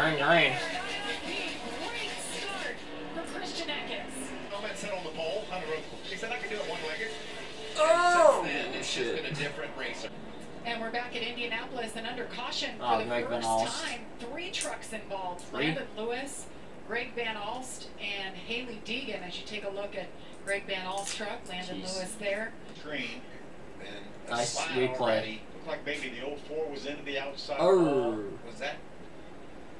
green, green. Great start for Christian Eckes. Moment set the pole. Hunter Rose. He said I could do it one-legged. Oh, Since then, it's just shit. a different racer. And we're back at Indianapolis and under caution Oh, for the Greg first time. Three trucks involved. Three? Landon Lewis, Greg Van Alst, and Hailie Deegan. As you take a look at Greg Van Alst's truck, Landon Jeez. Lewis there. Screen. And a Nice slide replay. already. Looked like maybe the 04 was into the outside. Oh. wall. Was that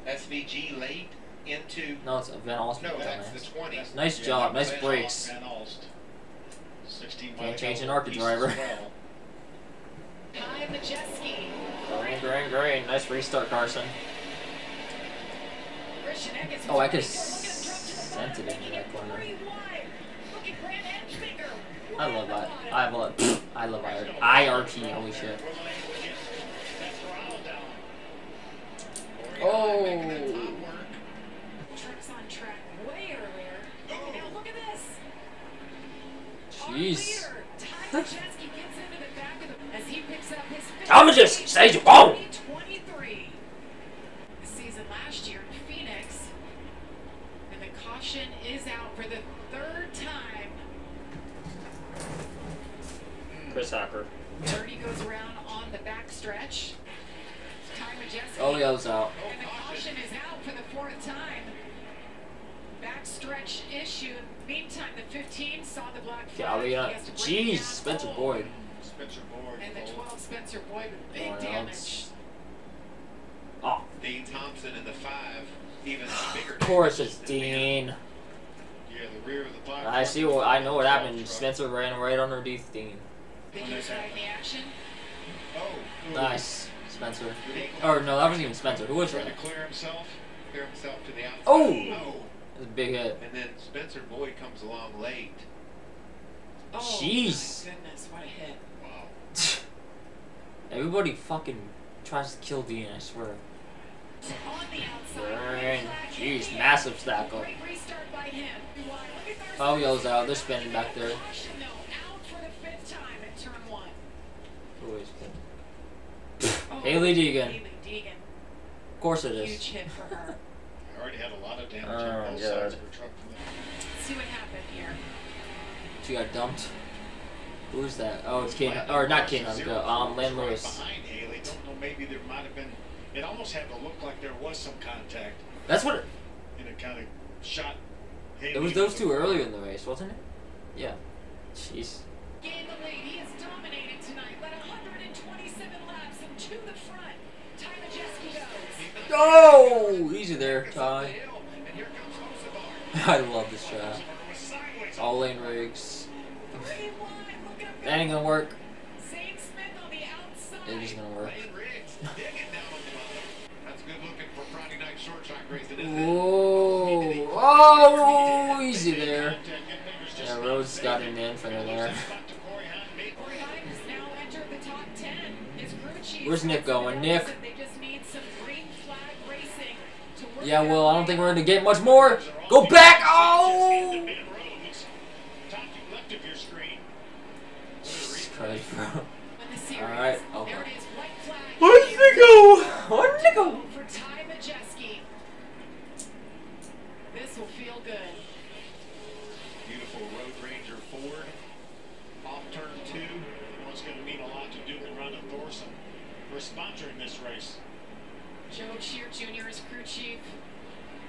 SVG late into? No, it's Van Alst. No, dumbass. that's the 20. Nice job, nice brakes. Van Alst. Can't change an ARCA driver. well. Majeski. Green, green, green. Nice restart, Carson. Oh, I was could ready for- look at him drop to the sent it into that corner. three wide. Look at Grant Enfinger. I love that. I love. I love IRP. Holy shit. Oh. Trucks on track way earlier. And now look at this. Our Jeez. leader, Ty Majeski, gets into the back of the as he picks up his fifth Ty Majeski, lead stage in one. 2023. Season last year in Phoenix. And the caution is out for the third time. Chris Hacker. Dirty goes around on the back stretch. Ty Majeski. Oh, yeah, it's out. And the is out for the fourth time. Backstretch issue. Meantime, the 15 saw the black flag. Yeah, yeah. has to bring it Jeez, down. Spencer. Boyd. Spencer Boyd. And the oh. 12 Spencer Boyd with big Going damage. Oh, Dean Thompson in the five, even bigger. of course it's Dean. Dean. Yeah, the rear of the five. I see what I know what happened. Spencer ran right underneath Dean. Big inside in the action. Oh, Nice, Spencer. Or no, that wasn't even Spencer. Who was Trying that? clear himself, clear himself to the outside. Oh! oh! No. It was a big hit. And then Spencer Boyd comes along late. Oh, Jeez. my goodness, what a hit. Wow. Everybody fucking tries to kill Dean. I swear. On the outside. Right. red flag hit Jeez, massive stack up. Great restart by him. Look at Oh, yells out. They're spinning back there. Caution, though, out for the fifth time at turn one. Who is it? Oh, Hailie Deegan. Hailie Deegan. Of course it Huge hit for her. I already had a lot of damage Oh, on both God. sides of her truck. from the- See what happened here. She got dumped. Who's that? Oh, it's Kane. Or not Kane. Zero Um, was Len right Lewis. Behind Hailie, don't know. Maybe there might have been. It almost had to look like there was some contact, That's what. It, and it kind of shot. Hailie it was those two earlier in the race, wasn't it? Yeah. Jeez. Goes. Oh, easy there, It's Ty. hill, and here comes Hocevar. I love this shot. Hocevar was sideways. All Lane Riggs. Three wide. Look at him That ain't gonna work. Zane Smith on the outside. It is gonna work. Lane Riggs digging down on the bottom. That's good looking for Friday night short track racing, isn't? Whoa. Oh, easy there. Yeah, Rhodes got an in for there. Corey Heim now entered the top 10. His crew chief Where's Nick going? Nick? They just need some green flag racing to work Yeah, well, I don't think we're gonna get much more. Go back. Oh. To. Jesus Christ, bro. Alright, okay. It flag. Where'd they go? Where'd they go? For Ty Majeski. This will feel good. Beautiful Road Ranger Ford. Off turn two. Going to mean a lot to Duke and sponsoring this race. Joe Shear Jr. is crew chief.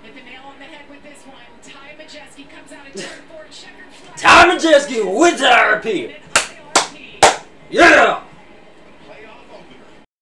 Hit the nail on the head with this one. Ty Majeski comes out of turn four. Checkered flag. Ty Majeski with the RP. Yeah.